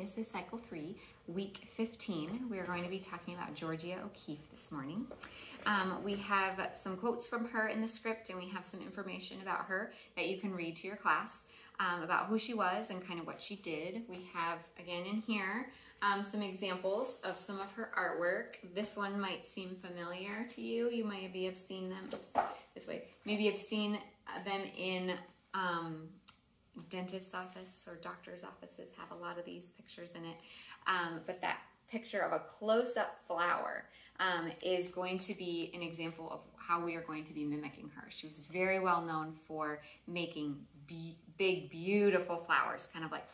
This is cycle three, week 15. We are going to be talking about Georgia O'Keeffe this morning. Um, we have some quotes from her in the script and we have some information about her that you can read to your class um, about who she was and kind of what she did. We have, again in here, um, some examples of some of her artwork. This one might seem familiar to you. You might have seen them, oops, this way. Maybe you've seen them in um, dentist's office or doctor's offices have a lot of these pictures in it. Um, but that picture of a close-up flower um, is going to be an example of how we are going to be mimicking her. She was very well known for making be big, beautiful flowers, kind of like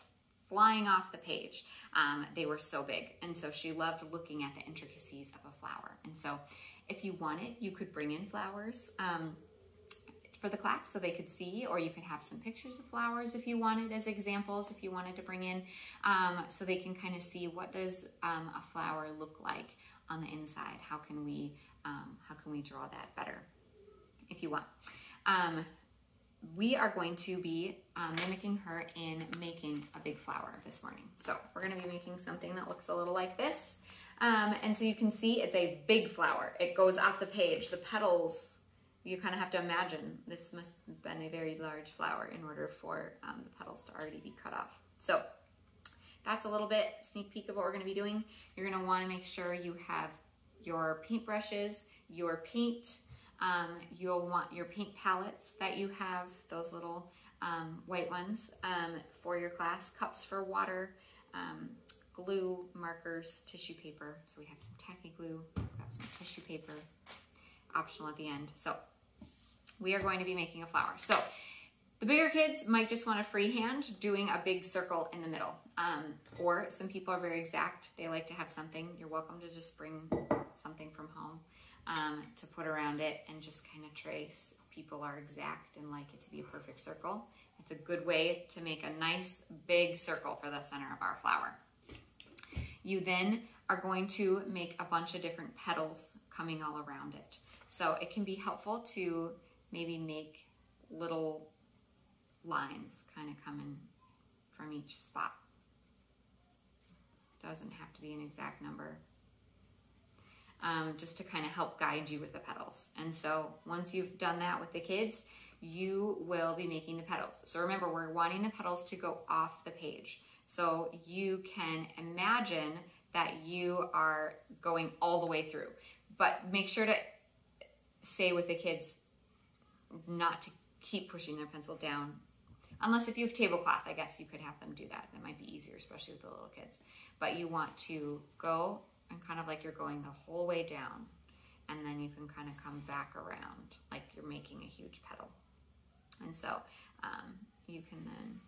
flying off the page. Um, they were so big. And so she loved looking at the intricacies of a flower. And so if you wanted, you could bring in flowers. Um, for the class so they could see, or you could have some pictures of flowers if you wanted as examples, if you wanted to bring in, um, so they can kind of see what does um, a flower look like on the inside. How can we, um, how can we draw that better if you want. Um, we are going to be um, mimicking her in making a big flower this morning. So we're gonna be making something that looks a little like this. Um, and so you can see it's a big flower. It goes off the page. The petals you kind of have to imagine this must have been a very large flower in order for um, the petals to already be cut off. So that's a little bit sneak peek of what we're going to be doing. You're going to want to make sure you have your paint brushes, your paint, um, you'll want your paint palettes that you have, those little um, white ones um, for your class, cups for water, um, glue, markers, tissue paper. So we have some tacky glue, got some tissue paper, optional at the end. So we are going to be making a flower. So the bigger kids might just want a freehand doing a big circle in the middle. Um, or some people are very exact. They like to have something. You're welcome to just bring something from home um, to put around it and just kind of trace. People are exact and like it to be a perfect circle. It's a good way to make a nice big circle for the center of our flower. You then are going to make a bunch of different petals coming all around it. So it can be helpful to maybe make little lines kind of coming from each spot. Doesn't have to be an exact number. Um, just to kind of help guide you with the petals. And so once you've done that with the kids, you will be making the petals. So remember, we're wanting the petals to go off the page. So you can imagine that you are going all the way through. But make sure to say with the kids, not to keep pushing their pencil down. Unless if you have tablecloth, I guess you could have them do that. That might be easier, especially with the little kids. But you want to go and kind of like you're going the whole way down. And then you can kind of come back around like you're making a huge petal. And so um, you can then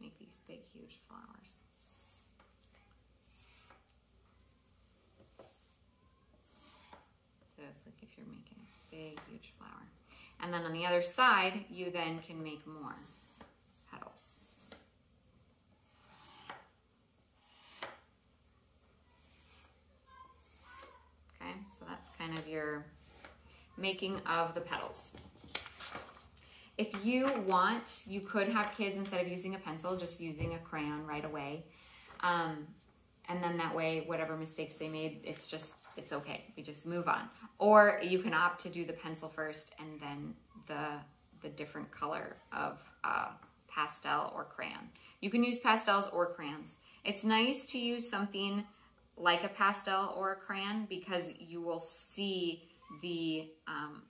make these big, huge flowers. So it's like if you're making a big, huge flower. And then on the other side, you then can make more petals. Okay, so that's kind of your making of the petals. If you want, you could have kids, instead of using a pencil, just using a crayon right away. Um, and then that way, whatever mistakes they made, it's just, it's okay. We just move on. Or you can opt to do the pencil first and then the, the different color of uh, pastel or crayon. You can use pastels or crayons. It's nice to use something like a pastel or a crayon because you will see the, um,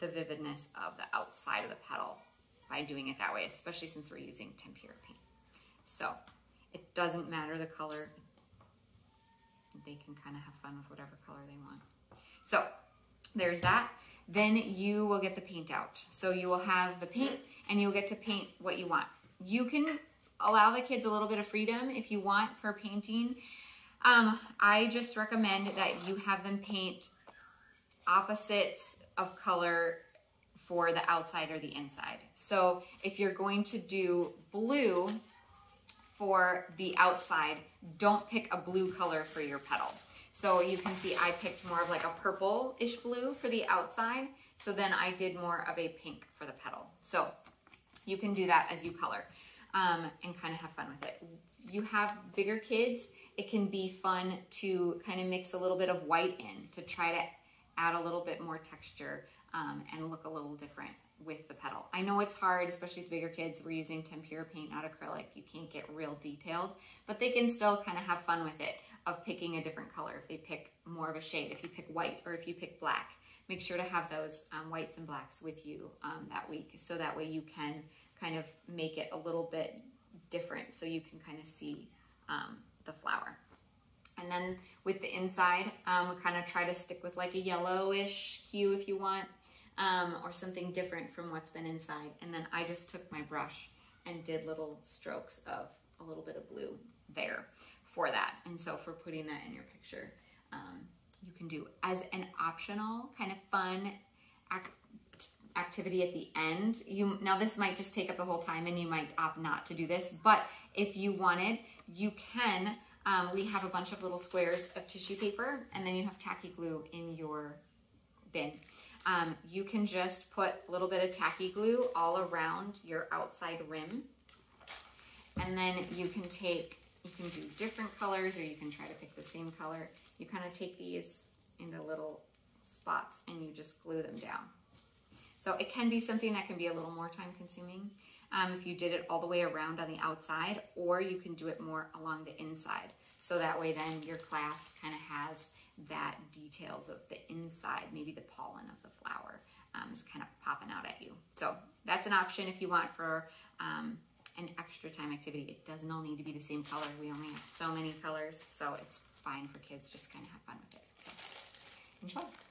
the vividness of the outside of the petal by doing it that way, especially since we're using tempera paint. So it doesn't matter the color. They can kind of have fun with whatever color they want. So there's that. Then you will get the paint out. So you will have the paint and you'll get to paint what you want. You can allow the kids a little bit of freedom if you want for painting. Um, I just recommend that you have them paint opposites of color for the outside or the inside. So if you're going to do blue for the outside, don't pick a blue color for your petal. So you can see I picked more of like a purple-ish blue for the outside. So then I did more of a pink for the petal. So you can do that as you color. um, and kind of have fun with it. You have bigger kids, it can be fun to kind of mix a little bit of white in to try to add a little bit more texture um, and look a little different with the petal. I know it's hard, especially with bigger kids. We're using tempera paint, not acrylic. You can't get real detailed, but they can still kind of have fun with it of picking a different color. If they pick more of a shade, if you pick white or if you pick black, make sure to have those um, whites and blacks with you um, that week. So that way you can kind of make it a little bit different so you can kind of see um, the flower. And then with the inside, um, we kind of try to stick with like a yellowish hue if you want, um, or something different from what's been inside. And then I just took my brush and did little strokes of a little bit of blue there for that. And so for putting that in your picture, um, you can do as an optional kind of fun act activity at the end. You Now this might just take up the whole time and you might opt not to do this, but if you wanted, you can um, we have a bunch of little squares of tissue paper and then you have tacky glue in your bin. Um, you can just put a little bit of tacky glue all around your outside rim. And then you can take, you can do different colors or you can try to pick the same color. You kind of take these into little spots and you just glue them down. So it can be something that can be a little more time consuming um, if you did it all the way around on the outside, or you can do it more along the inside. So that way then your class kind of has that details of the inside, maybe the pollen of the flower um, is kind of popping out at you. So that's an option if you want for um, an extra time activity. It doesn't all need to be the same color. We only have so many colors, so it's fine for kids just kind of have fun with it. So enjoy.